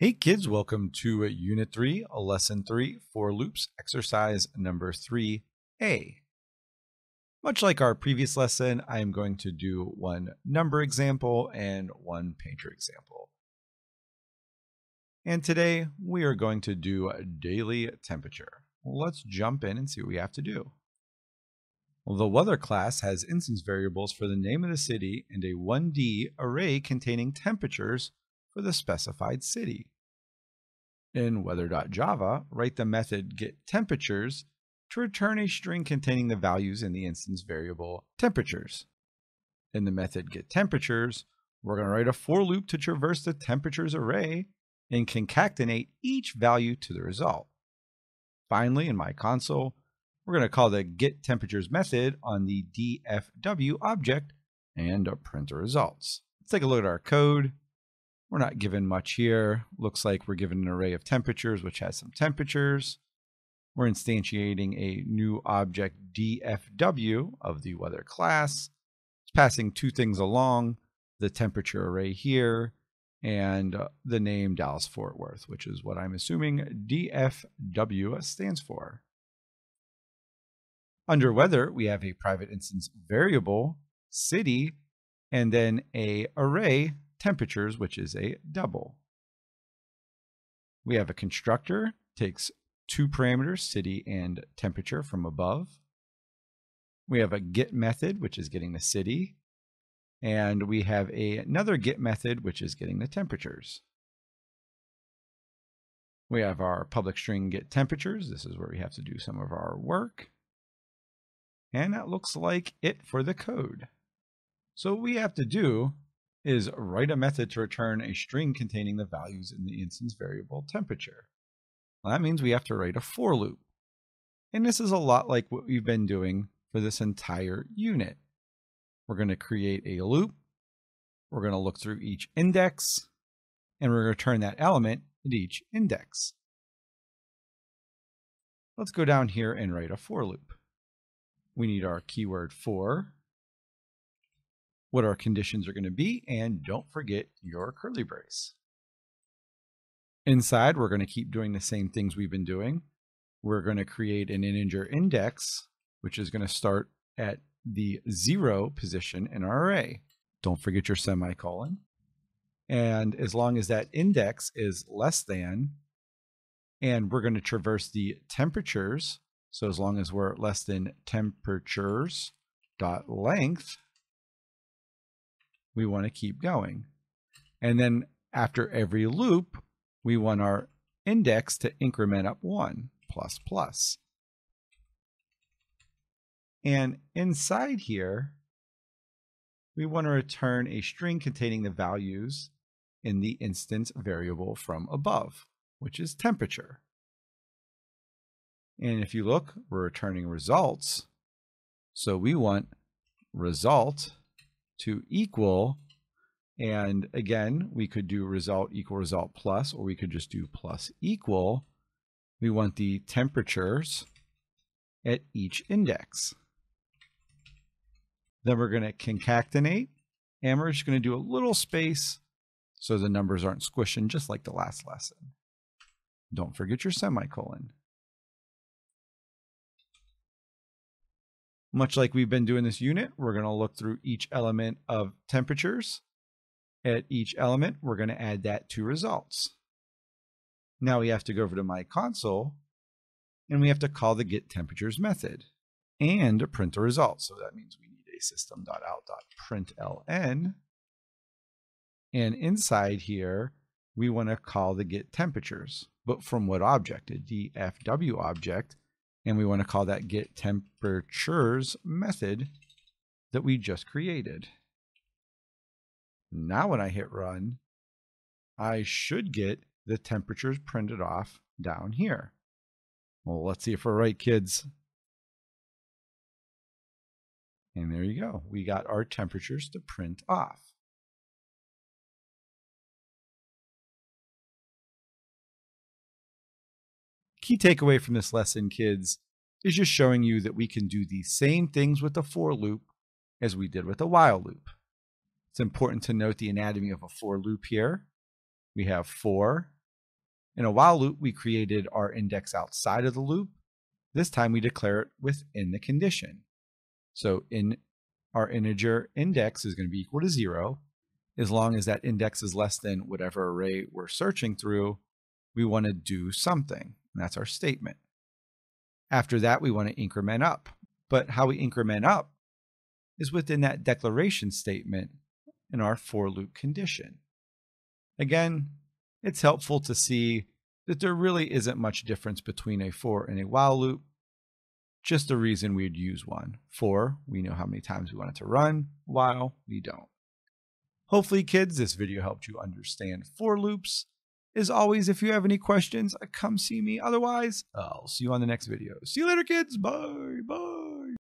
Hey kids, welcome to Unit 3, Lesson 3, for loops, exercise number 3a. Much like our previous lesson, I am going to do one number example and one painter example. And today we are going to do daily temperature. Let's jump in and see what we have to do. The weather class has instance variables for the name of the city and a 1D array containing temperatures for the specified city. In weather.java, write the method getTemperatures to return a string containing the values in the instance variable temperatures. In the method getTemperatures, we're going to write a for loop to traverse the temperatures array and concatenate each value to the result. Finally, in my console, we're going to call the getTemperatures method on the DFW object and print the results. Let's take a look at our code. We're not given much here. Looks like we're given an array of temperatures, which has some temperatures. We're instantiating a new object DFW of the weather class. It's passing two things along, the temperature array here and uh, the name Dallas Fort Worth, which is what I'm assuming DFW stands for. Under weather, we have a private instance variable, city, and then a array, temperatures, which is a double. We have a constructor, takes two parameters, city and temperature from above. We have a get method, which is getting the city. And we have a, another get method, which is getting the temperatures. We have our public string get temperatures. This is where we have to do some of our work. And that looks like it for the code. So we have to do is write a method to return a string containing the values in the instance variable temperature. Well, that means we have to write a for loop. And this is a lot like what we've been doing for this entire unit. We're going to create a loop. We're going to look through each index, and we're going to return that element at each index. Let's go down here and write a for loop we need our keyword for, what our conditions are going to be, and don't forget your curly brace. Inside, we're going to keep doing the same things we've been doing. We're going to create an integer index, which is going to start at the zero position in our array. Don't forget your semicolon. And as long as that index is less than, and we're going to traverse the temperatures so as long as we're less than temperatures dot length, we want to keep going. And then after every loop, we want our index to increment up one plus plus. And inside here, we want to return a string containing the values in the instance variable from above, which is temperature. And if you look, we're returning results. So we want result to equal, and again, we could do result equal result plus, or we could just do plus equal. We want the temperatures at each index. Then we're going to concatenate, and we're just going to do a little space so the numbers aren't squishing just like the last lesson. Don't forget your semicolon. Much like we've been doing this unit, we're going to look through each element of temperatures. At each element, we're going to add that to results. Now we have to go over to my console, and we have to call the get temperatures method and print the result. So that means we need a system.out.println. And inside here, we want to call the get temperatures. But from what object? A DFW object and we want to call that get temperatures method that we just created. Now when I hit run, I should get the temperatures printed off down here. Well, let's see if we're right, kids. And there you go. We got our temperatures to print off. Key takeaway from this lesson, kids, is just showing you that we can do the same things with the for loop as we did with the while loop. It's important to note the anatomy of a for loop here. We have for, In a while loop, we created our index outside of the loop. This time we declare it within the condition. So in our integer index is going to be equal to zero. As long as that index is less than whatever array we're searching through, we want to do something. And that's our statement. After that, we want to increment up. But how we increment up is within that declaration statement in our for loop condition. Again, it's helpful to see that there really isn't much difference between a for and a while loop. Just the reason we'd use one. For, we know how many times we want it to run, while we don't. Hopefully, kids, this video helped you understand for loops. As always, if you have any questions, come see me. Otherwise, I'll see you on the next video. See you later, kids. Bye. Bye.